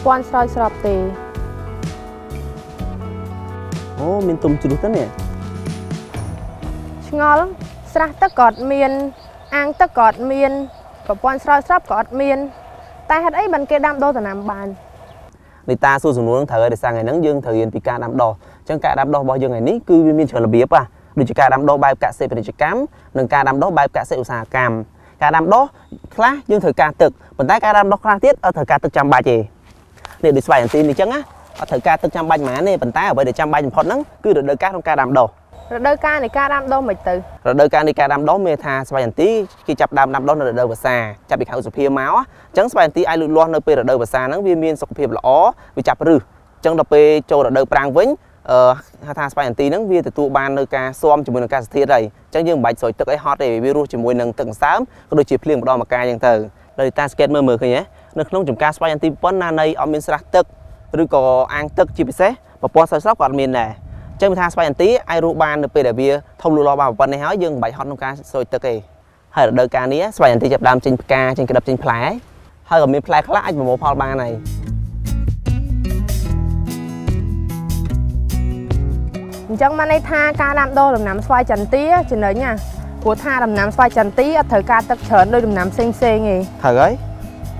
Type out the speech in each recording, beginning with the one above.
ប្រព័ន្ធស្រោចស្រពទេអូមានទុំជ្រុះទៅនេះឆ្ងល់ស្រះទឹកក៏អត់មាន អាងទឹកក៏អត់មានប្រព័ន្ធស្រោចស្រពក៏អត់មាន តែហេតុអីបានគេដាំដុះដំណាំបាននីតាសួរសំណួរនឹងត្រូវឲ្យដោយសារថ្ងៃហ្នឹងយើងត្រូវរៀនពីការដាំដុះអញ្ចឹងការដាំដុះរបស់យើងថ្ងៃនេះគឺវាមានច្រើនរបៀបហ่ะដូចជាការដាំដុះបែបកសិពាណិជ្ជកម្មនិងការដាំដុះបែបកសិឧស្សាហកម្មការដាំដុះខ្លះយើងត្រូវការទឹកប៉ុន្តែការដាំដុះខ្លះទៀតអត់ត្រូវការទឹកចាំបាច់ទេ នេះដូចស្វាយអន្ទីននេះអញ្ចឹងណាអត់ត្រូវការទឹកចាំបាច់ហ្មងទេប៉ុន្តែអ្វីដែលចាំបាច់បំផុតហ្នឹងគឺរដូវកាលក្នុងការដាំដុះរដូវកាលនៃការដាំដុះមិនទៅរដូវកាលនៃការដាំដុះមានថាស្វាយអន្ទីគេចាប់ដើមដាំដុះនៅរដូវវស្សាចាប់ពីខែឧសភាមកអញ្ចឹងស្វាយអន្ទីអាចលូតលាស់នៅពេលរដូវវស្សាហ្នឹងវាមានសុខភាពល្អវាចាប់រឹសអញ្ចឹងដល់ពេលចូលរដូវប្រាំងវិញអឺហៅថាស្វាយអន្ទីហ្នឹងវាទទួលបាននៅការស៊ាំជាមួយនឹងអាកាសធាតុហើយអញ្ចឹងយើងមិនបាច់ស្រោចទឹកអីហត់ទេវារស់ជាមួយនឹងទឹកអង្សើមក៏ដូចជាភ្លៀងម្ដងម្កាលអញ្ចឹងទៅដោយតាស្កេតមើលមើលឃើញហ៎ នៅក្នុងចំការស្វាយអន្ទីប៉ុណ្ណានៃអត់មានស្រះទឹកឬក៏អាងទឹកជាពិសេសប្រព័ន្ធស្រោចស្រពក៏អត់មានដែរចឹងវាថាស្វាយអន្ទីអាចរស់បាននៅពេលដែលវាធំលូតលាស់បានប៉ុណ្ណេះហើយយើងមិនបាច់ហត់ក្នុងការស្រោចទឹកទេហើយរដូវកាលនេះស្វាយអន្ទីចាប់ដើមចេញផ្កាចេញក្តឹបចេញផ្លែហើយក៏មានផ្លែខ្លះអាចប្រមូលផលបានហើយអញ្ចឹងបានន័យថាការដាំដុះដំណាំស្វាយចន្ទាចំណេញណាព្រោះថាដំណាំស្វាយចន្ទាអត់ត្រូវការទឹកច្រើនដូចដំណាំផ្សេងផ្សេងទេត្រូវហើយ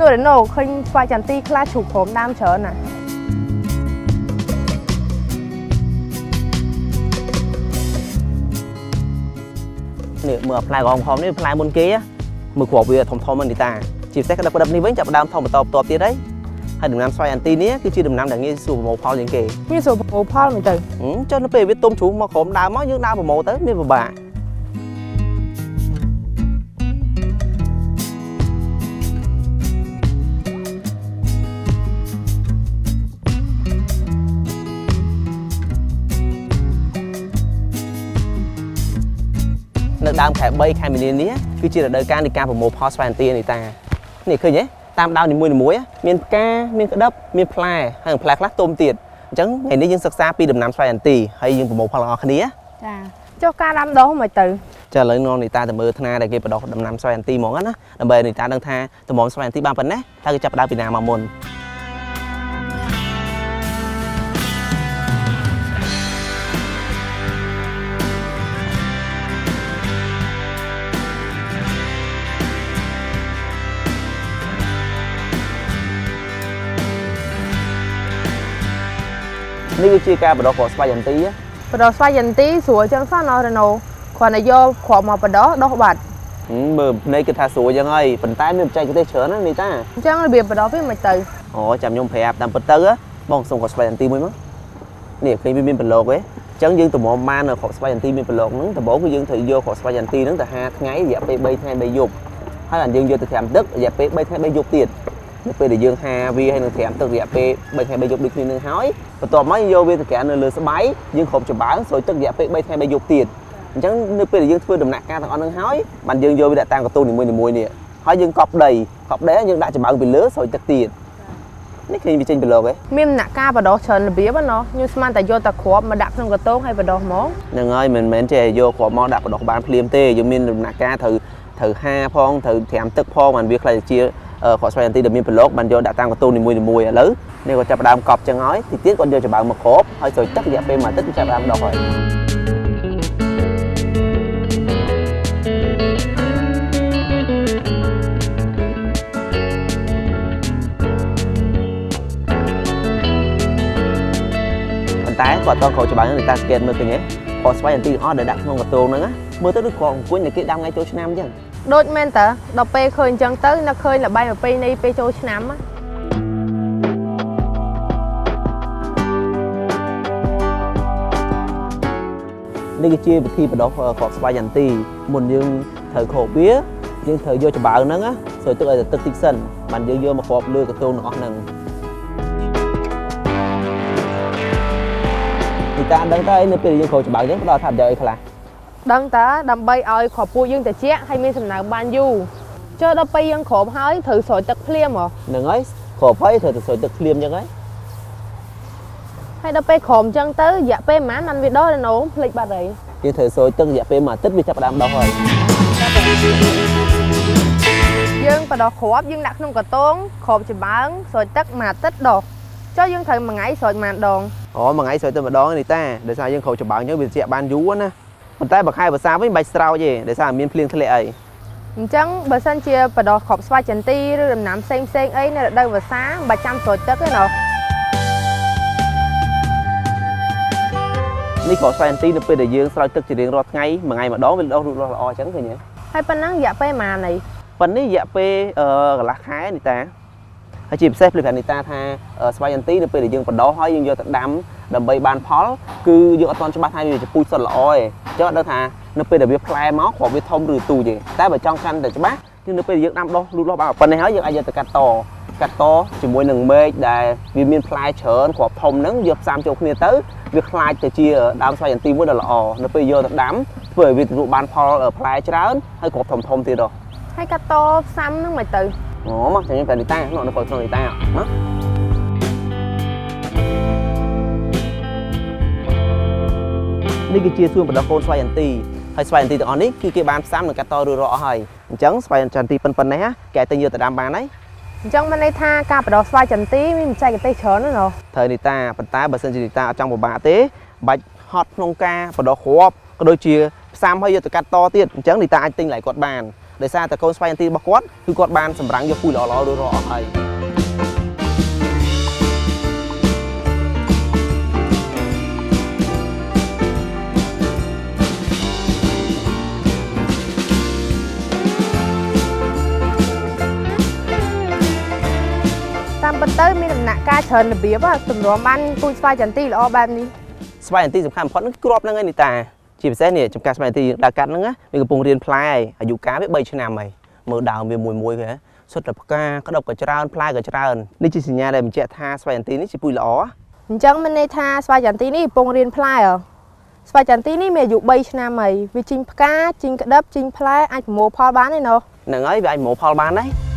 នោះរណូឃើញស្វាយចន្ទាខ្លះជ្រូកព្រមដើមច្រើនណានេះមើលផ្លែក្រហមៗនេះផ្លែមុនគេមើលគ្រាប់វាធំធំហ្នឹងនេះតាជាពិសេសក្តឹបក្តឹបនេះវិញចាប់ផ្ដើមធំបន្តបន្ទាប់ទៀតហើយហើយដំណាំស្វាយអន្ទីនេះគឺជាដំណាំដែលងាយស្រួលប្រមូលផលជាងគេមានស្រួលប្រមូលផលមិនទៅហឹមចុះនៅពេលវាទុំជ្រុះមកក្រុមដើមមកយើងដើរប្រមូលទៅមានពិបាក ដើមខែ3ខែមីនានេះគឺជារដូវកាលនៃការប្រមូលផលស្វាយអន្ទានេះតានេះឃើញទេតាមដើមនីមួយៗមានផ្កាមានក្តឹបមានផ្លែហើយផ្លែខ្លះទុំទៀតអញ្ចឹងថ្ងៃនេះយើងសិក្សាពីដំណាំស្វាយអន្ទាហើយយើងប្រមូលផលទាំងអស់គ្នាចាចុះការដាំដុះមិនទៅចាឥឡូវនាំនីតាទៅមើលថ្នាដែលគេបដោះដំណាំស្វាយអន្ទាហ្មងណាដើម្បីឲ្យនីតាដឹងថាដំណាំស្វាយអន្ទាបានប៉ុណ្ណេះតើគេចាប់ផ្ដើមពីណាមកមុន នេះគឺជាការបដោះគ្រាប់ស្វាយអន្ទាបដោះស្វាយចន្ទាស្រួលចឹងសោះណោះរណូគ្រាន់តែយកគ្រាប់មកបដោះដោះបាត់ហឹមមើលភ្នែកគិតថាស្រួលចឹងហើយប៉ុន្តែមានបច្ចេកទេសច្រើនណាស់នេះតាអញ្ចឹងរបៀបបដោះវាមិនទៅអូចាំខ្ញុំប្រាប់តាមពិតទៅហ៎បងសុំគាត់ស្វែងអន្ទីមួយមកនេះឃើញវាមានប្រឡូកទេអញ្ចឹងយើងតម្រាំបាននៅគ្រាប់ស្វែងអន្ទីមានប្រឡូកហ្នឹងដំបូងគឺយើងត្រូវយកគ្រាប់ស្វែងអន្ទីហ្នឹងទៅ5ថ្ងៃរយៈពេល3ថ្ងៃ3យប់ហើយអាយើងយកទៅត្រាំទឹករយៈពេល3ថ្ងៃ3យប់ទៀត នៅពេលដែលយើងហាវាហើយនឹងត្រាំទឹករយៈពេល3ថ្ងៃ3យប់ដូចគ្នានឹងហើយបន្ទាប់មកយើងយកវាទៅក្រាននៅលើស្បៃយើងគ្របចំបើងស្រោចទឹករយៈពេល3ថ្ងៃ3យប់ទៀតអញ្ចឹងនៅពេលដែលយើងធ្វើដំណាក់កាលទាំងអស់ហ្នឹងហើយបានយើងយកវាដាក់តាមកន្ទូននីមួយៗនេះហើយយើងកប់ដីកប់ដីហើយយើងដាក់ចំបើងពីលើស្រោចទឹកទៀតនេះឃើញវាចេញប្រឡូកទេមានដំណាក់កាលបដោះច្រើនរបៀបណោះខ្ញុំស្មានតែយកតែគ្រាប់មកដាក់ក្នុងកន្ទោងហើយបដោះហ្មងហ្នឹងហើយមិនមែនចេះយកគ្រាប់មកដាក់បដោះបានភ្លាមទេយើងមានដំណាក់កាលត្រូវត្រូវហាផងត្រូវត្រាំទឹកផងបានវាខ្លះជាអឺ គ្រាប់ស្វែងអន្ទីដែលមានប្រឡូកបានយកដាក់តាមកន្ទូននីមួយៗឥឡូវនេះគាត់ចាប់ផ្ដើមកប់ចឹងហើយទីទៀតគាត់យកចំបើងមកគ្របហើយស្រោចទឹករយៈពេលមួយអាទិត្យគឺចាប់ផ្ដើមដុះហើយប៉ុន្តែគាត់អត់តគ្របច្បាស់ហ្នឹងនេះតាស្កេតមើលឃើញទេគ្រាប់ស្វែងអន្ទីទាំងអស់ដែលដាក់ក្នុងកន្ទោងហ្នឹងណាមើលទៅដូចគ្រាប់អង្គុញដែលគេដាំថ្ងៃចូលឆ្នាំអញ្ចឹង ដូចមែនតើដល់ពេលឃើញអញ្ចឹងទៅនឹកឃើញលបែងប្រពៃណីពេលចូលឆ្នាំណានេះគឺជាវិធីបដោះគ្រាប់ស្វាយចន្ទីមុនយើងត្រូវគ្របវាយើងត្រូវយកចំបើងហ្នឹងណាស្រោចទឹកឲ្យតែទឹកតិចសិនបានយើងយកមកគ្របលើកន្ទោងទាំងអស់ហ្នឹងទីតាដឹងតើនៅពេលយើងគ្របចំបើងយើងផ្ដល់ថាប្រយោជន៍អីខ្លះ ដឹងតើដើម្បីឲ្យគ្រាប់ពូជយើងត្រជាក់ហើយមានសំណើមបានយូរចុះដល់ពេលយើងគ្របហើយត្រូវស្រោចទឹកភ្លាមហ៎ហ្នឹងហើយគ្របហើយត្រូវទៅស្រោចទឹកភ្លាមអញ្ចឹងហើយហើយដល់ពេលគ្របអញ្ចឹងទៅរយៈពេលប៉ុន្មានបានវាដោះរណូភ្លេចបាត់ហើយយើងត្រូវស្រោចទឹករយៈពេលមួយអាទិត្យវាចាប់ផ្ដើមដោះហើយយើងបដោះគ្រាប់យើងដាក់ក្នុងកតងគ្រាប់ចំបើងស្រោចទឹកមួយអាទិត្យដោះចុះយើងត្រូវមួយថ្ងៃស្រោចប៉ុន្មានដងអូមួយថ្ងៃស្រោចទៅម្ដងនេះតាដោយសារយើងគ្រូច្បើងយើងវាជាបានយូរណា ប៉ុន្តែបើខែភាសាវិញមិនបាច់ស្រោចទេដោយសារមានភ្លៀងធ្លាក់អីអញ្ចឹងបើសិនជាបដោះគ្រាប់ស្វាយចន្ទីឬដំណាំផ្សេងផ្សេងៗអីនៅរដូវវស្សាមិនបាច់ចាំស្រោចទឹកទេណោះនេះក៏ស្វែងទីនៅពេលដែលយើងស្រោចទឹកជារៀងរាល់ថ្ងៃមួយថ្ងៃម្ដងវាដុះរូតលាស់ល្អអញ្ចឹងឃើញទេហើយប៉ុណ្ណឹងរយៈពេលប៉ុន្មានអីប៉ុន្នេះរយៈពេលអឺកន្លះខែនេះតាហើយជាពិសេសព្រឹកនេះតាថាអឺស្វ័យយន្ទីនៅពេលដែលយើងបដោះហើយយើងយកទៅដាំ ដើម្បីបានផលគឺយើងអត់ទាន់ច្បាស់ថាវាជាពូជសុទ្ធល្អទេអញ្ចឹងអត់ដឹងថានៅពេលដែលវាផ្លែមកគ្រាប់វាធំឬទូចទេតែបើចង់កាន់តែច្បាស់គឺនៅពេលដែលយើងដាំដុះលូតលាស់បានប៉ុណ្ណេះហើយយើងអាចយកទៅកាត់តកាត់តជាមួយនឹងមែកដែលវាមានផ្លែច្រើនគ្រាប់ធំហ្នឹងយកផ្សំចូលគ្នាទៅវាខ្លាចទៅជាដើមស្វ័យយន្ទីមួយដ៏ល្អនៅពេលយកទៅដាំធ្វើឲ្យវាទទួលបានផលផ្លែច្រើនហើយគ្រាប់ធំធំទៀតដល់ហើយកាត់តផ្សំហ្នឹងមិនទៅអូមកចាំខ្ញុំប្រាប់នីតានោះនៅក្នុងនីតាមក នេះគឺជាសួនបដោះកូនស្វ័យអន្ទីហើយស្វ័យអន្ទីទាំងអស់នេះគឺគេបានផ្សំនិងកាត់តរួចរាល់អស់ហើយអញ្ចឹងស្វ័យអន្ទីប៉ុណ្ប៉ុណ្ណេះគេតែយកទៅដាំបានហើយអញ្ចឹងមានន័យថាការបដោះស្វាយចន្ទីមានបច្ចេកទេសច្រើនណាស់ណោះត្រូវនីតាប៉ុន្តែបើសិនជានីតាអត់ចង់ពិបាកទេបាច់ហត់ក្នុងការបដោះគ្រាប់ក៏ដូចជាផ្សំហើយយកទៅកាត់តទៀតអញ្ចឹងនីតាអាចទិញ lại គាត់បានដោយសារតែកូនស្វ័យអន្ទីរបស់គាត់គឺគាត់បានសម្រាំងយកពូជល្អៗរួចរាល់អស់ហើយ ច្រើនរបៀបហ៎ទម្រាំបានពូជស្វាយចន្ទីល្អបែបនេះស្វ័យអន្ទីសំខាន់បំផុតហ្នឹងគឺគ្រាប់ហ្នឹងឯងនីតាជាពិសេសនេះចំការស្វ័យអន្ទីយើងដើរកាត់ហ្នឹងណាវាកំពុងរៀនផ្លែហើយអាយុកាលវា3ឆ្នាំហើយមើលដើមវាមួយមួយគេសុទ្ធតែផ្កាក្តប់ក៏ច្រើនផ្លែក៏ច្រើននេះជាសញ្ញាដែលបញ្ជាក់ថាស្វ័យអន្ទីនេះជាពូជល្អអញ្ចឹងមានន័យថាស្វាយចន្ទីនេះកំពុងរៀនផ្លែហ៎ស្វាយចន្ទីនេះមានអាយុ3ឆ្នាំហើយវាជីងផ្កាជីងក្តឹបជីងផ្លែអាចប្រមូលផលបានទេណោះហ្នឹងហើយវាអាចប្រមូលផលបានដែរ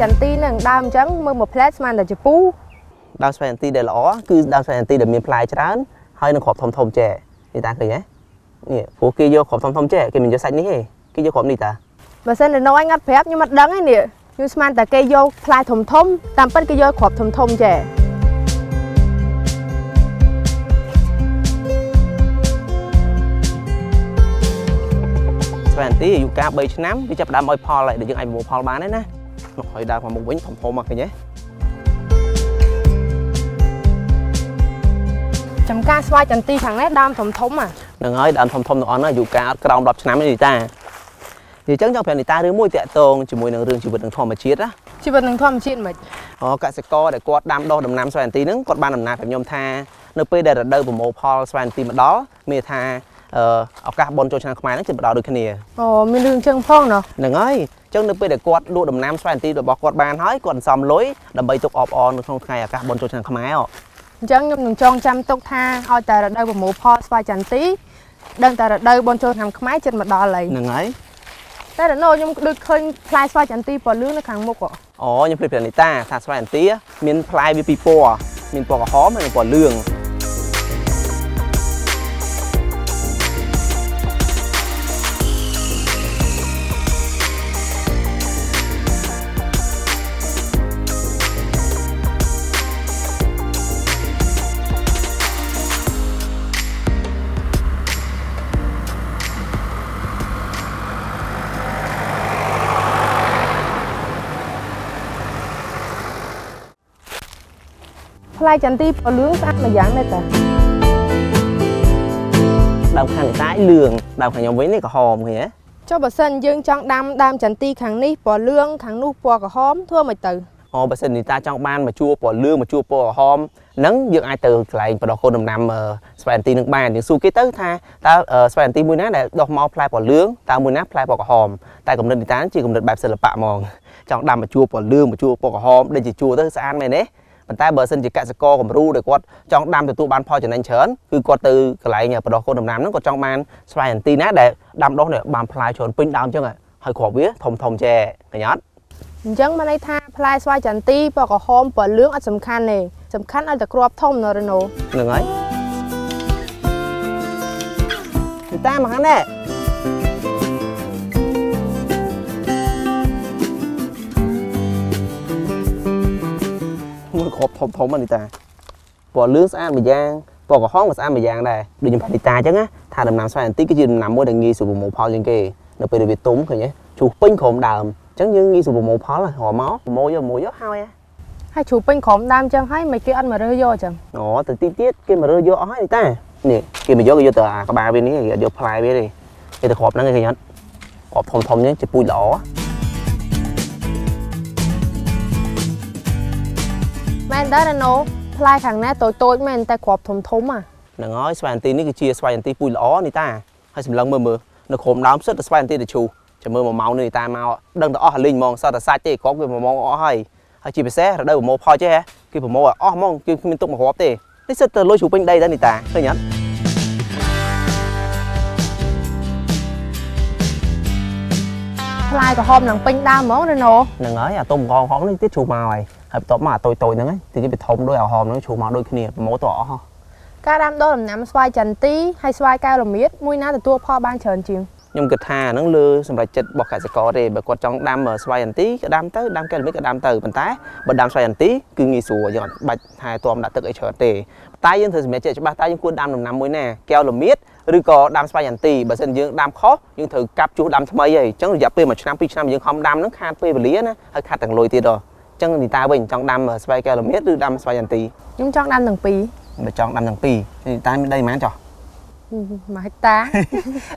ចន្ទីនឹងដើមអញ្ចឹងមើលមួយផ្លែតស្មានតែជាពូដើមស្វ័យអន្ទីដែលល្អគឺដើមស្វ័យអន្ទីដែលមានផ្លែច្រើនហើយនឹងគ្រាប់ធំធំចែនេះតាឃើញទេនេះព្រោះគេយកគ្រាប់ធំធំចែគេមិនយកសាច់នេះទេគេយកគ្រាប់នេះតាបើសិនតែនៅអញអត់ប្រាប់ខ្ញុំអត់ដឹងទេនេះខ្ញុំស្មានតែគេយកផ្លែធំធំតាមពិតគេយកគ្រាប់ធំធំចេះស្វ័យអន្ទីអាយុកាល3ឆ្នាំវាចាប់ផ្ដើមឲ្យផលហើយដែលយើងអាចប្រមូលផលបានហើយណានោះ ហើយដើរមកមុខវិញធំធំមកឃើញទេចំការស្វាយចន្ទីខាងនេះដើមធំធំអាហ្នឹងហើយដើមធំធំទាំងអស់ហ្នឹងអាយុកាលក្រោម10ឆ្នាំទេនីតានិយាយចឹងចង់ប្រាប់នីតារឿងមួយតាក់ទងជាមួយនឹងរឿងជីវិតនឹងធម្មជាតិណាជីវិតនឹងធម្មជាតិមិនអូកសិករដែលគាត់ដាំដុះដំណាំស្វាយអន្ទីហ្នឹងគាត់បានដំណើរប្រាប់ខ្ញុំថានៅពេលដែលរដូវប្រមូលផលស្វាយអន្ទីមកដល់មានថាអឺ ឱកាសបនចូលឆ្នាំខ្មែរហ្នឹងគឺមកដល់ដូចគ្នាអូមានរឿងចឹងផងណោះហ្នឹងហើយអញ្ចឹងនៅពេលដែលគាត់លក់ដំណាំស្វាយអន្ទីរបស់គាត់បានហើយគាត់សន្សំលុយដើម្បីទុកអបអរនៅក្នុងថ្ងៃឱកាសបនចូលឆ្នាំខ្មែរហ៎អញ្ចឹងខ្ញុំនឹងចងចាំទុកថាឲ្យតែរដូវប្រមូលផលស្វាយចន្ទីដឹងតែរដូវបនចូលឆ្នាំខ្មែរចិត្តមកដល់ហើយហ្នឹងហើយតែរណោខ្ញុំដូចឃើញផ្លែស្វាយចន្ទីពណ៌លឿងនៅខាងមុខហ៎អូខ្ញុំភ្លេចប្រាប់នីតាថាស្វាយអន្ទីមានផ្លែវាពីរពណ៌មានពណ៌ក្រហមហើយនិងពណ៌លឿង ផ្លែចន្ទីពណ៌លឿងស្អាតមួយយ៉ាងដែរតាដើមខាងនីតាឯងលឿងដើមខាងខ្ញុំវិញនេះក្រហមឃើញទេចុះបើសិនយើងចង់ដាំដើមចន្ទីខាងនេះពណ៌លឿងខាងនោះពណ៌ក្រហមធ្វើមិនទៅអូបើសិននីតាចង់បានមកជួពណ៌លឿងមកជួពណ៌ក្រហមហ្នឹងយើងអាចទៅកន្លែងបដោះកូនដំណាំអឺស្វាយអន្ទីនឹងបានយើងសួរគេទៅថាតើអឺស្វាយអន្ទីមួយណាដែលដុះមកផ្លែពណ៌លឿងតើមួយណាផ្លែពណ៌ក្រហមតែកំណត់នីតាជាកំណត់បែបសិល្បៈហ្មងចង់ដាំមកជួពណ៌លឿងមកជួពណ៌ក្រហមដូចជាជួទៅស្អាតមែនទេ ប៉ុន្តែបើសិនជាកសិករគំរូដែលគាត់ចង់ដាំទទួលបានផលចំណេញច្រើនគឺគាត់ទៅកន្លែងបដោះកូនដំណាំហ្នឹងគាត់ចង់បានស្វាយអន្ទីណាដែលដាំដុះនេះបានផ្លែច្រើនពេញដើមអញ្ចឹងហើយគ្រាប់វាធំធំចែឃើញអត់អញ្ចឹងមានន័យថាផ្លែស្វាយចន្ទីពណ៌ក្រហមពណ៌លឿងអត់សំខាន់ទេសំខាន់ឲ្យតែគ្រាប់ធំណរណូហ្នឹងហើយនីតាមកខាង គ្រាប់ធំធំហ្នឹងនីតាពណ៌លឿងស្អាតម្យ៉ាងពណ៌ក្រហមក៏ស្អាតម្យ៉ាងដែរដូចខ្ញុំប្រាប់នីតាអញ្ចឹងណាថាដំណាំស្វាយចន្ទីគឺជាដំណាំមួយដែលងាយស្រួលប្រមូលផលជាងគេនៅពេលដែលវាទុំឃើញទេឈូសពេញក្រោមដើមអញ្ចឹងយើងងាយស្រួលប្រមូលផលហ៎រកមកប្រមូលយកប្រមូលយកហើយហ៎ហើយជ្រូកពេញក្រោមដើមចឹងហើយមិនគេអត់មករើសយកចឹងអូទៅទីទៀតគេមករើសយកអស់ហើយនីតានេះគេមកយកគេយកទៅអាក្បាលវានេះគេអត់យកផ្លែវាទេគេទៅគ្រាប់ហ្នឹងគេឃើញអត់គ្រាប់ធំធំអញ្ចឹងជាពូជល្អ មែនដែរណូផ្លែខាងណាតូចតូចមែនតែគ្រាប់ធំធំអាហ្នឹងហើយស្វាយចន្ទីនេះគឺជាស្វាយចន្ទីពូជល្អនីតាហើយសម្លឹងមើលមើលនៅក្រោមដើមសិតតែស្វាយចន្ទីទៅឈូសចាំមើលមួយម៉ោងនេះនីតាមកដឹងតែអស់ហលីងហ្មងសតតែសាច់ទេគ្រាប់វាមួយម៉ោងអស់ហើយហើយជាពិសេសរដូវប្រមូលផលចេះហ៎គេប្រមូលឲ្យអស់ហ្មងគេគ្មានទុកមកគ្រាប់ទេនេះសិតតែលុយជ្រូកពេញដីដែរនីតាឃើញអត់ផ្លែក្រហមនឹងពេញដើមហ្មងណូហ្នឹងហើយអាទុំកងហងនេះទៀតជ្រូកមកហើយ ហើយបន្ទាប់មកអាតូចតូចហ្នឹងទៅគេបធំដោយអាហមហ្នឹងជ្រូកមកដូចគ្នាប្រមូលទៅអស់ហ៎ការដាំដុះដំណាំស្វាយចន្ទីហើយស្វាយកែវរមៀតមួយណាទទួលផលបានច្រើនជាងខ្ញុំគិតថាហ្នឹងលើសម្រាប់ចិត្តរបស់កសិករទេបើគាត់ចង់ដាំស្វាយចន្ទីក៏ដាំទៅដាំកែលមីក៏ដាំទៅប៉ុន្តែបើដាំស្វាយចន្ទីគឺងាយស្រួលយើងអត់បាច់ថែទាំដាក់ទឹកអីច្រើនទេតែយើងត្រូវសម្រេចចិត្តច្បាស់តើយើងគួរដាំដំណាំមួយណាកែវល្មៀតឬក៏ដាំស្វាយចន្ទីបើសិនយើងដាំខុសយើងត្រូវកាប់ជួសដាំថ្មីហើយអញ្ចឹងរយៈពេល1ឆ្នាំ2ឆ្នាំយើងខំដាំហ្នឹងខាតពេលវេលាណាហើយខាតទាំងលុយទៀតដល់អញ្ចឹងនីតាវិញចង់ដាំស្វាយកែវល្មៀតឬដាំស្វាយចន្ទីខ្ញុំចង់ដាំទាំងពីរបើចង់ដាំទាំងពីរនីតាមានដីប៉ុន្មានចុះមួយហិកតា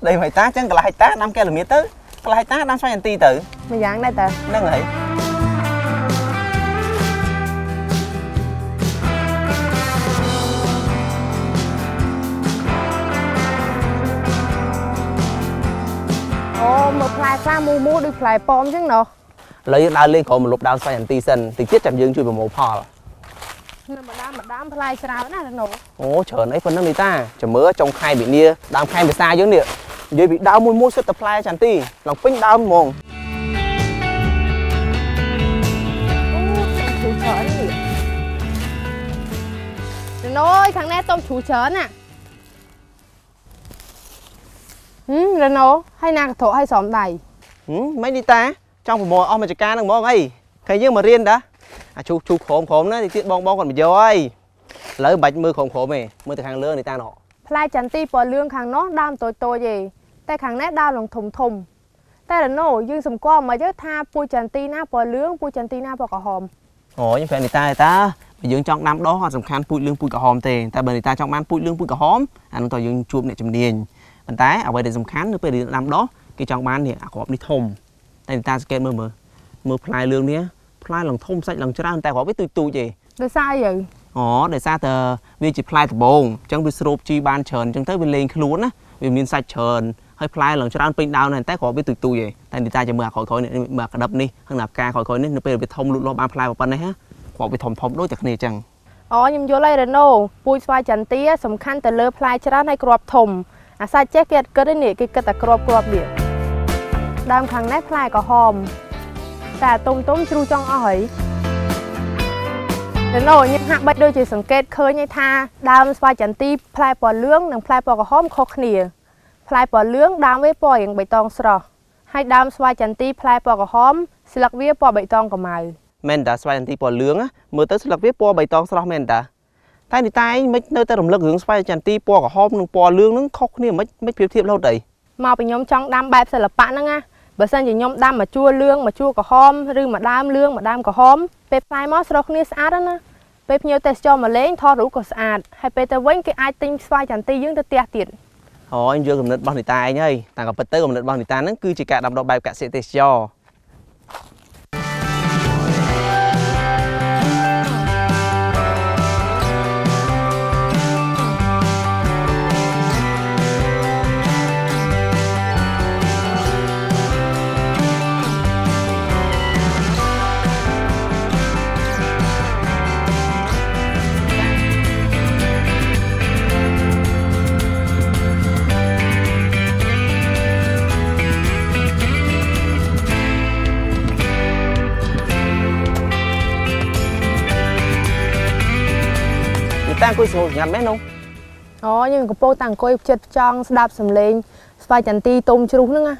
ដីមួយហិកតាអញ្ចឹងកន្លះហិកតាដាំកែវល្មៀតទៅកន្លះហិកតាដាំស្វាយចន្ទីទៅមួយយ៉ាងដែរតើហ្នឹងហើយអូមើលផ្លែខ្លះមូមូដូចផ្លែប៉ោមអញ្ចឹងណោះ ឥឡូវយើងដើរលេងក្រុមម្លប់ដើមស្វាយចន្ទីសិនតិចទៀតចាំយើងជួយប្រមូលផលនៅម្ដាមម្ដាមផ្លែច្រើនណាស់នោះអូច្រើនអីប៉ុណ្ណឹងនេះតាចាំមើលចុងខែមីនាដើមខែមេសាយើងនេះនិយាយពីដើមមួយមួយសិតតែផ្លែចន្ទីឡើងពេញដើមហ្មងអូច្រើននេះណូយខាងនេះទុំជ្រូច្រើនណាហឹមរណូហើយណាកធោហើយស្រោមដៃហឹមមិននេះតា ចង់ប្រមូលអស់មួយចកាហ្នឹងហ្មងអីឃើញយើងមករៀនតាអាជូជូក្រោមក្រោមណាតិចទៀតបងបងគាត់មកយកហើយឥឡូវមិនបាច់មើលក្រោមក្រោមទេមើលទៅខាងលើនេះតាណោះផ្លែចន្ទីពណ៌លឿងខាងនោះដើមតូចតូចទេតែខាងនេះដើមឡើងធំធំតែរណូយើងសម្គាល់មកទៅថាពូជចន្ទីណាពណ៌លឿងពូជចន្ទីណាពណ៌ក្រហមអូខ្ញុំប្រាប់នេះតាតាបើយើងចង់ដាំដុះអត់សំខាន់ពូជលឿងពូជក្រហមទេតែបើនេះតាចង់បានពូជលឿងពូជក្រហមអានោះតើយើងជួបអ្នកជំនាញប៉ុន្តែអ្វីដែលសំខាន់នៅពេលដែលដាំដុះគេចង់បាននេះអាក្របនេះធំ តែនេះតាសង្កេតមើលមើលមើលផ្លែលឿងនេះផ្លែឡើងធំសាច់ឡើងច្រើនតែគ្រាប់វាទូចទូចទេដោយសារអីទៅអូដោយសារតែវាជាផ្លែដំបងអញ្ចឹងវាស្រូបជីបានច្រើនអញ្ចឹងទៅវាលេងខ្លួនណាវាមានសាច់ច្រើនហើយផ្លែឡើងច្រើនពេញដើមដែរតែគ្រាប់វាទូចទូចទេតែនេះតាចាំមើលអាក្រោយក្រោយនេះមើលអាក្តាប់នេះហើយអាផ្កាក្រោយក្រោយនេះនៅពេលវាធំលូតលាស់បានផ្លែប៉ុណ្ណេះណាគ្រាប់វាធំធំដូចតែគ្នាអញ្ចឹងអូខ្ញុំយល់ហើយរណូពូជស្វាយចន្ទីសំខាន់ទៅលើផ្លែច្រើនហើយគ្រាប់ធំអាសាច់ចេះគេអត់គិតទេនេះគេគិតតែគ្រាប់គ្រាប់នេះ ដើមខាងនេះផ្លែក្រហមតែទុំទុំជ្រូចង់អស់ហើយរណូខ្ញុំហាក់បីដូចជាសង្កេតឃើញឯថាដើមស្វាយចន្ទីផ្លែពណ៌លឿងនិងផ្លែពណ៌ក្រហមខុសគ្នាផ្លែពណ៌លឿងដើមវាពណ៌រាងបៃតងស្រស់ហើយដើមស្វាយចន្ទីផ្លែពណ៌ក្រហមស្លឹកវាពណ៌បៃតងកម្ៅមែនតាស្វាយចន្ទីពណ៌លឿងណាមើលទៅស្លឹកវាពណ៌បៃតងស្រស់មែនតាតែនេះតែមិននៅតែរំលឹករឿងស្វាយចន្ទីពណ៌ក្រហមនិងពណ៌លឿងហ្នឹងខុសគ្នាមិនមិនប្រៀបធៀបរហូតអីមកពីខ្ញុំចង់ដាំបែបសិល្បៈហ្នឹងណា បើសិនជាខ្ញុំដាំមកជួរលឿងមកជួរក្រហមឬមកដើមលឿងមកដើមក្រហមពេលផ្លែមកស្រស់គ្នាស្អាតណាស់ណាពេលភ្ញៀវទេសចរមកលេងថតរូបក៏ស្អាតហើយពេលទៅវិញគេអាចទិញស្វាយចន្ទីយើងទៅផ្ទះទៀតអូយយើងគំនិតរបស់នីតាឯងហើយតែក៏ពិតទៅគំនិតរបស់នីតាហ្នឹងគឺជាការដាំដុះបែបកសិទេសចរនេះ តាអង្គុយស្ងោស្ងាត់មែននោះអូយើងកំពុងតែអង្គុយចិត្តចង់ស្ដាប់សំឡេងស្វាយចន្ទីទុំជ្រុះហ្នឹងណា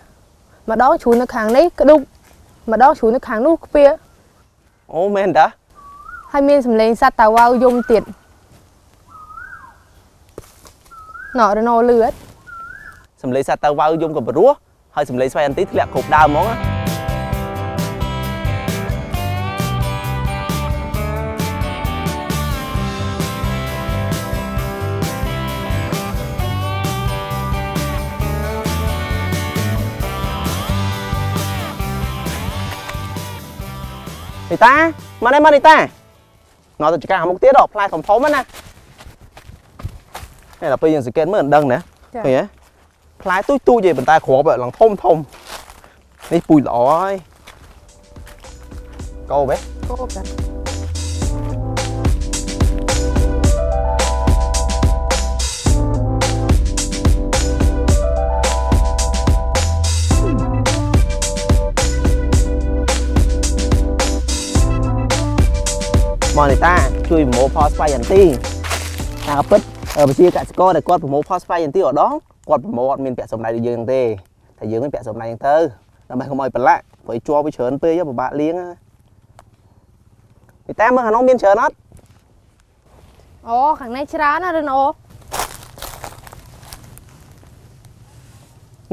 ម្ដងជ្រុះនៅខាងនេះក្ដុកម្ដងជ្រុះនៅខាងនោះខ្ពៀអូមែនតាហហើយមានសម្លេងសត្វតាវ៉ៅយំទៀតណ៎រណូលឺអត់សំឡេងសត្វទៅវ៉ៅយំកំព្រោះហើយសំឡេងស្វ័យអន្ទីធ្លាក់គ្រប់ដើមហ្មងណា នីតាមកនេះមកនីតាមកទៅចកាមុខទៀតអផ្លែធំធំហ្នឹងណានេះដល់ពេលយើងសង្កេតមើលមិនដឹងណាឃើញទេផ្លែទូចទូចទេប៉ុន្តែគ្រាប់ឡើងធំធំនេះពូជល្អហើយកោបេគោចាមក នីតាជួយប្រមូលផលស្វាយចន្ទីតាមពិតអឺប្រជាកសិករដែលគាត់ប្រមូលផលស្វាយចន្ទីម្ដងគាត់ប្រមូលអត់មានពាក់សម្ដែងដូចយើងទេតែយើងមានពាក់សម្ដែងទៅដើម្បីកុំឲ្យប្រឡាក់ព្រោះជាប់វាច្រើនពេកពិបាកលាងណានីតាមើលខាងនោះមានច្រើនអត់អូខាងនេះច្រើនណាស់រណូ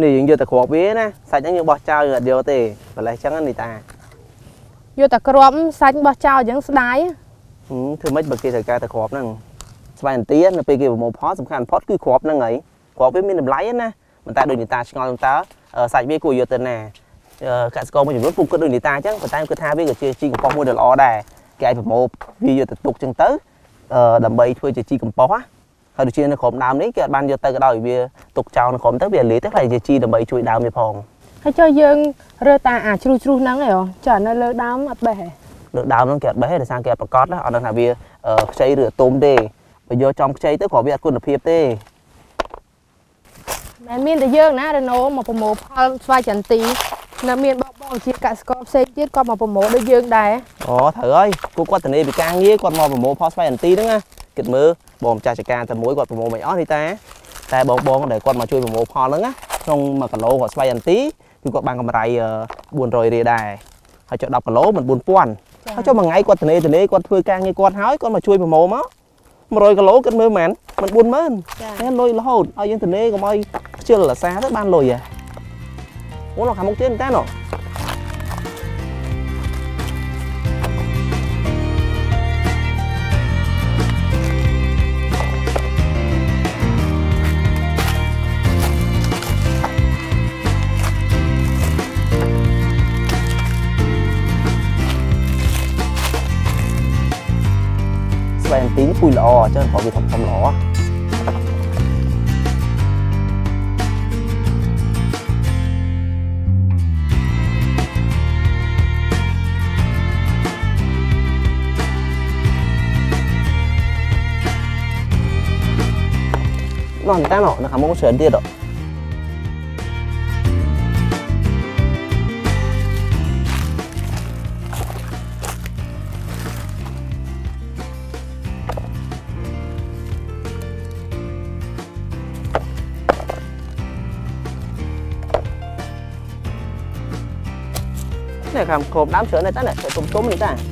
នេះយើងយកតែគ្រាប់វាណាសាច់ហ្នឹងយើងបោះចោលយើងអត់យកទេម្លេះចឹងណានីតាយកតែក្របសាច់បោះចោលអញ្ចឹងស្ដាយហឹម ធ្វើម៉េចបើគេត្រូវការតែគ្រាប់ហ្នឹងស្វែងទានៅពេលគេប្រមូលផលសំខាន់បំផុតគឺគ្រាប់ហ្នឹងហើយគ្រាប់វាមានតម្លៃណាប៉ុន្តែដូចនីតាឆ្ងល់តើអឺសាច់វាគួរយកទៅណាអឺកសិករមួយចំនួនពុំគិតដូចនីតាអញ្ចឹងប៉ុន្តែគិតថាវាក៏ជាជីកំប៉ុស្តមួយដ៏ល្អដែរគេអាចប្រមូលវាយកទៅទុកអញ្ចឹងទៅអឺដើម្បីធ្វើជាជីកំប៉ុស្តណាហើយដូចជានៅក្រុមដើមនេះគេអត់បានយកទៅក៏ដោយវាទុកចោលនៅក្រុមទៅវាលេទៅខ្លាចជាជីដើម្បីជួយដើមវាផងហើយចុះយើងរើតាអាជ្រុះជ្រុះហ្នឹងឯងចានៅលើដើមអត់បេះហ៎ លើដើមហ្នឹងគេអត់បេះទេដោយសារគេអត់ប្រកាសណាអត់ដឹងថាវាអឺខ្ចីឬអាតុំទេបើយកចំខ្ចីទៅគ្រាន់វាអត់គុណភាពទេមិនមានតែយើងណារណូមកប្រមូលផលស្វាយចន្ទីនៅមានបងបងជាកសិករផ្សេងទៀតក៏មកប្រមូលដូចយើងដែរអូត្រូវហើយគូគាត់ធានាពីការងារគាត់មកប្រមូលផលស្វ័យអន្ទីហ្នឹងណាគិតមើលបងម្ចាស់ចការតែមួយគាត់ប្រមូលមិនអស់នេះតាតែបងបងដែលគាត់មកជួយប្រមូលផលហ្នឹងណាក្នុង1គីឡូគាត់ស្វ័យអន្ទីគឺគាត់បានកម្រៃអឺ400រៀលដែរហើយចុះ10គីឡូមិន4000 ហើយចុះមួយថ្ងៃគាត់ធានាធានាគាត់ធ្វើការងារគាត់ហើយគាត់មកជួយប្រមូលមក100គីឡូគិតមើលមែនមិន40000ចាតែលុយរហូតឲ្យយើងធានាកុំឲ្យខ្ជិលអាសាទៅបានលុយហ៎អូលោកខាងមុខទៀតតែណោះ វែងទីនេះពូជល្អអញ្ចឹងព្រោះវាធំធំល្អនោះតែណោះនៅខាងមុខច្រើនទៀ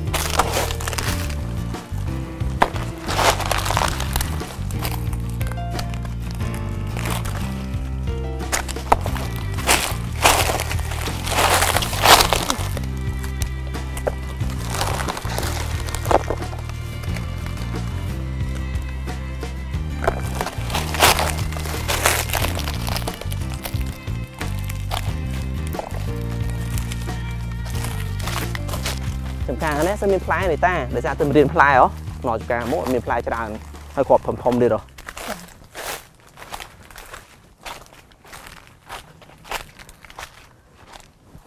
ច្រើនទេតានេះទុំទុំនេះតាចំការនេះសិនមានផ្លែនេះតាដោយសារតែរៀនផ្លែហ៎ក្នុងចំការមកមានផ្លែច្រើនហើយគ្រាប់ធំធំទៀតហ៎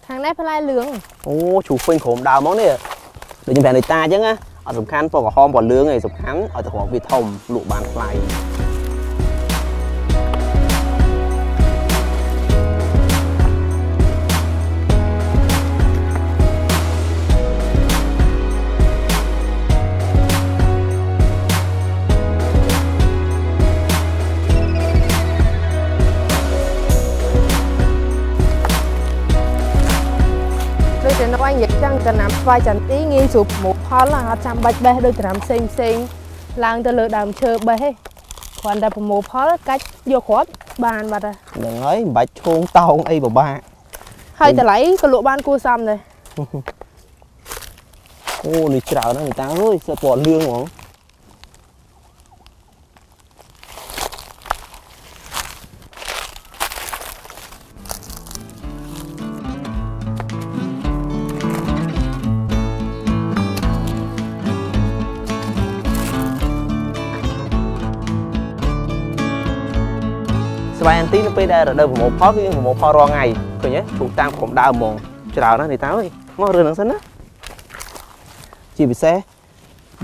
ខាងនេះផ្លែលឿងអូជ្រូកពេញក្រុមដើមមកនេះដូចខ្ញុំប្រាប់នេះតាអញ្ចឹងណាអត់សំខាន់ពណ៌ក្រហមពណ៌លឿងឯងសំខាន់ឲ្យតែគ្រាប់វាធំលក់បានថ្លៃ ស្វាយចន្ទីងាយស្រួលប្រមូលផលណាអត់ចាំបាច់បេះដូចចំណាំផ្សេងផ្សេងឡើងទៅលើដើមឈើបេះទេគ្រាន់តែប្រមូលផលកាច់យកគ្រាប់បានបាត់ហើយហ្នឹងហើយមិនបាច់ឈោងតោងអីពិបាកហើយតម្លៃក៏លក់បានគួរសមដែរអូនេះច្រើនណាស់មីតាអើយសពណ៌លឿងហ្មង ពេលដែលរដូវប្រមូលផលគឺយើងប្រមូលផលរាល់ថ្ងៃឃើញទេជូតតាមក្រុមដើមហ្មងច្រើនណាស់នេះតាអើយមករឿងហ្នឹងសិនណាជាពិសេស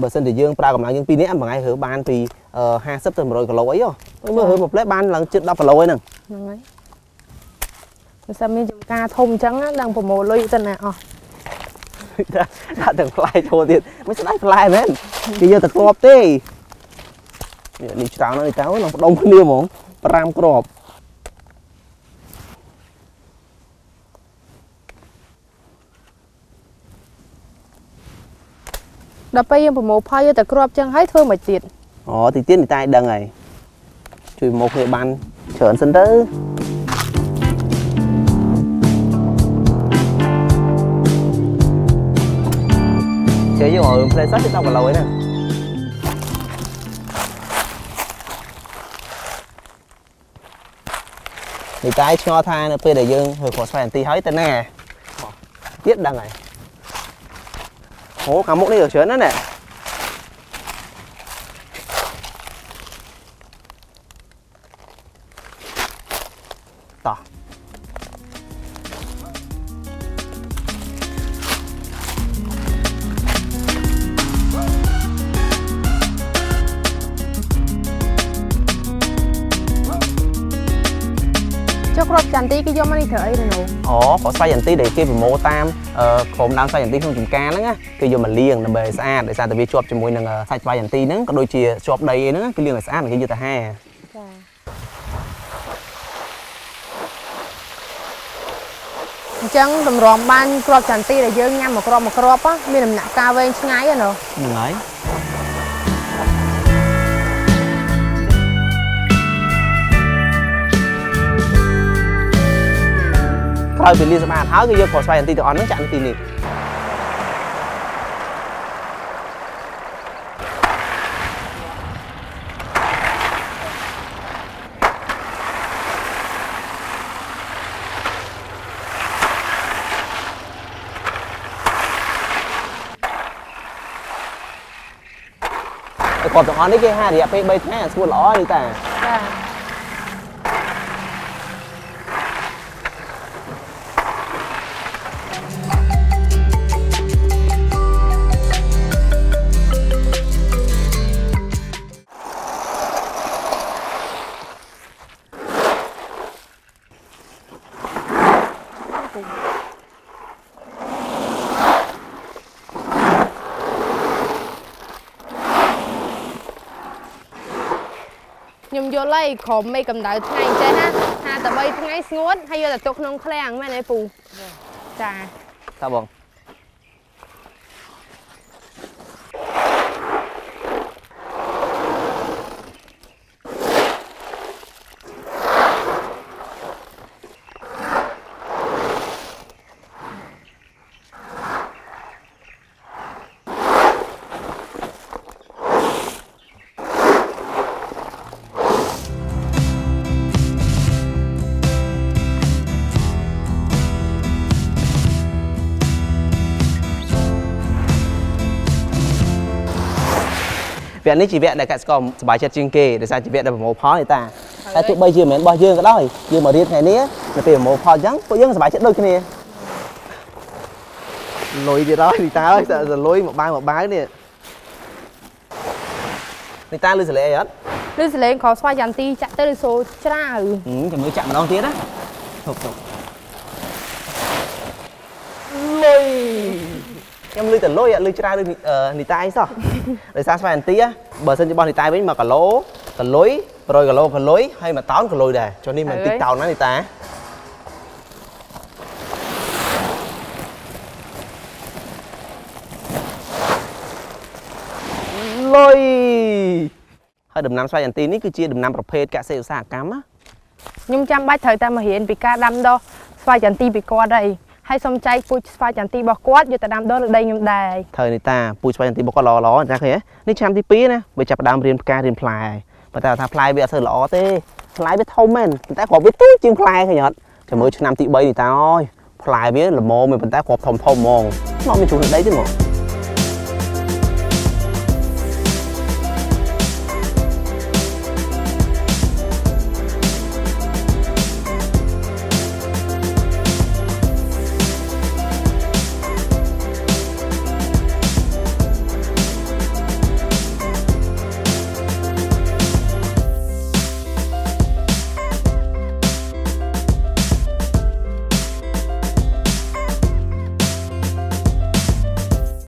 បើសិនជាយើងប្រើកម្លាំងយើងពីរនាក់មួយថ្ងៃរើបានពីអឺ50ទៅ100គីឡូអីហ៎មើលរើមួយផ្លែបានឡើងជិត10គីឡូហ្នឹងហ្នឹងហើយបើសិនមានចំការធំអញ្ចឹងណាដឹងប្រមូលលុយទៅណាអស់ដាក់ទាំងផ្លែចូលទៀតមិនស្ដាយផ្លែមែនគេយកទៅគ្របទេនេះនេះច្រើនណាស់នេះតើឡើងផ្ដុំគ្នាហ្មង5គ្រាប់ ដល់ពេលយើងប្រមូលផលយកតែគ្រាប់អញ្ចឹងហើយធ្វើមកទៀតអូទីទៀតនេះតែដឹងហើយជួយមកគ្នាបានច្រើនសិនទៅជើយើងឲ្យផ្លែសាច់ទៅ10គីឡូឯណានេះតែឆ្ងល់ថានៅពេលដែលយើងធ្វើគ្រាប់ស្វាយអន្ទីហើយទៅណាទៀតដឹងហើយ អូខាងមុខនេះក៏ច្ចុះគ្រាប់ចន្ទីគេយកមកនេះធ្វើអីទៅនោះអូក៏ស្វ័យយន្ទីដែលគេប្រមូលតាមអឺក្រុមដើមស្វ័យយន្ទីក្នុងចំការហ្នឹងណាគេយកមកលាងដើម្បីឲ្យស្អាតដោយសារតែវាជាប់ជាមួយនឹងសាច់ស្វ័យយន្ទីហ្នឹងក៏ដូចជាជាប់ដីអីហ្នឹងគេលាងឲ្យស្អាតហើយគេយកទៅហាចាអញ្ចឹងតម្រាំបានគ្រាប់ចន្ទីដែលយើងញ៉ាំមួយគ្រាប់មួយគ្រាប់ហ្នឹងមានដំណាក់កាលវែងឆ្ងាយហ្នឹងហ្នឹងហើយ ក្រោយពីលាងសម្អាតហើយគេយកគ្រាប់ស្វ័យយន្ទីទាំងអស់ហ្នឹងចាក់នៅទីនេះគ្រាប់ទាំងអស់នេះគេហារយៈពេល3ថ្ងៃអាស្ងួតល្អនេះតាចា ខ្ញុំយល់ហើយក្រុមមេកម្ដៅថ្ងៃអញ្ចឹងណាថាតែ3ថ្ងៃស្ងួតហើយយកតែទុកក្នុងឃ្លាំងមែនទេពូចាតើបង វគ្គនេះជាវគ្គដែលកសិករសប្បាយចិត្តជាងគេដោយសារជាវគ្គដែលប្រមូលផលទេតាតែទោះបីជាមិនមែនរបស់យើងក៏ដោយយើងមករៀនថ្ងៃនេះនៅពេលប្រមូលផលអញ្ចឹងពួកយើងសប្បាយចិត្តដូចគ្នាលុយទៀតហើយនេះតាអើយសលុយមកបាវមកបាវនេះនេះតាលឺសលេងអីអត់ឬសលេងក្រស្វាយចន្ទីចាក់ទៅឬសូច្រាវហឹមចាំមើលចាក់ម្ដងទៀតណាធប់ធប់លុយ ខ្ញុំលឺតែលុយអត់លឺច្រើននីតាអីសោះដោយសារស្វាយអន្ទាបើសិនជាបោះនីតាវិញមកគីឡូគីឡុយ100គីឡូគីឡុយហើយមកតោនគីឡុយដែរចុះនេះមិនតិចតោនណានីតាលុយហើយដំណាំស្វាយអន្ទីនេះគឺជាដំណាំប្រភេទកសិឧស្សាហកម្មណាខ្ញុំចាំបាច់ត្រូវតែមករៀនពីការដាំដុះស្វាយចន្ទីពីគាត់ហើយ ហើយសូមចែកពូជស្វាយចន្ទីរបស់គាត់យកទៅដាំដុះលើដីខ្ញុំដែរត្រូវនេះតាពូជស្វាយចន្ទីរបស់គាត់ល្អល្អចាឃើញទេនេះឆ្នាំទី2ណាវាចាប់ផ្ដើមរៀនផ្ការៀនផ្លែហើយប៉ុន្តែថាផ្លែវាអត់សូវល្អទេផ្លែវាធំមែនប៉ុន្តែគ្រាប់វាទូចជាងផ្លែឃើញអត់ចាំមើលឆ្នាំទី3នេះតាអើយផ្លែវាល្មមមែនប៉ុន្តែគ្រាប់ធំធំហ្មងមកមានជ្រុះនៅដីទេហ្មង